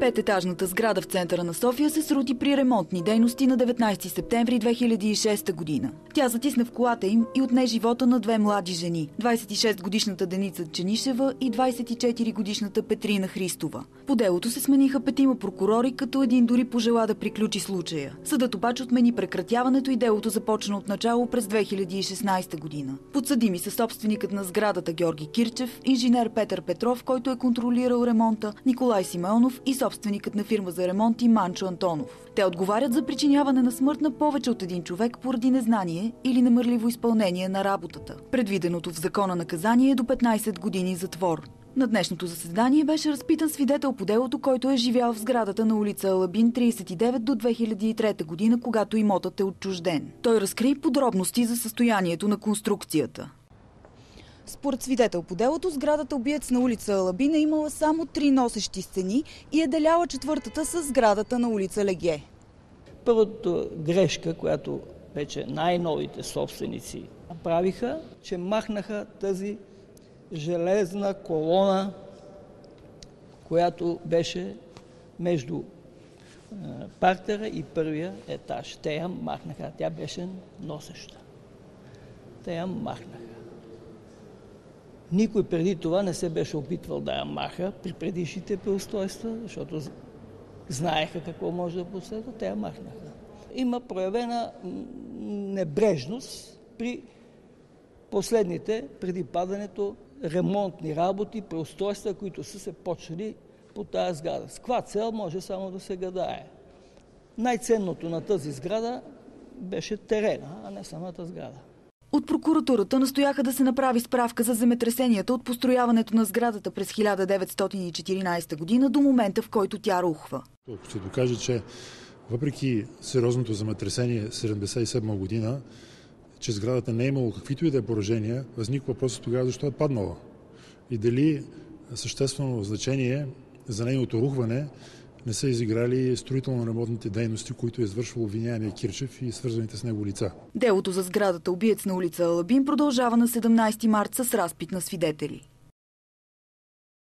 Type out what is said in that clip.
Пететажната сграда в центъра на София се срути при ремонтни дейности на 19 септември 2006 година. Тя затисна в колата им и отне живота на две млади жени – 26-годишната Деница Ченишева и 24-годишната Петрина Христова. По делото се смениха петима прокурори, като един дори пожела да приключи случая. Съдът обаче отмени прекратяването и делото започна от начало през 2016 година. Подсъдими са собственикът на сградата Георги Кирчев, инженер Петър Петров, който е контролирал ремонта, Николай Симеонов и собственикът на фирма за ремонти Манчо Антонов. Те отговарят за причиняване на смърт на повече от един човек поради незнание или немърливо изпълнение на работата. Предвиденото в закона наказание е до 15 години затвор. На днешното заседание беше разпитан свидетел по делото, който е живял в сградата на улица Алабин 39 до 2003 година, когато имотът е отчужден. Той разкри подробности за състоянието на конструкцията. Според свидетел по делото, сградата обиец на улица Алабин е имала само три носещи стени и е деляла четвъртата с сградата на улица Леге. Първата грешка, която вече най-новите собственици направиха, че махнаха тази железна колона, която беше между партера и първия етаж. Те я махнаха. Тя беше носеща. Те я махнаха. Никой преди това не се беше опитвал да я маха при предишните преустройства, защото знаеха какво може да последва, те я махнаха. Има проявена небрежност при последните, преди падането, ремонтни работи, преустройства, които са се почели по тази сграда. С каква цел може само да се гадае. Най-ценното на тази сграда беше терена, а не самата сграда. От прокуратурата настояха да се направи справка за земетресенията от построяването на сградата през 1914 година до момента, в който тя рухва. Ако се докаже, че въпреки сериозното земетресение 1977 година, че сградата не е имало каквито и да е поражения, възниква въпросът тогава защо е паднала. И дали съществено значение за нейното рухване не са изиграли строително-ремонтните дейности, които е извършвал обвиняемия Кирчев и свързаните с него лица. Делото за сградата убиец на улица Алабин продължава на 17 март с разпит на свидетели.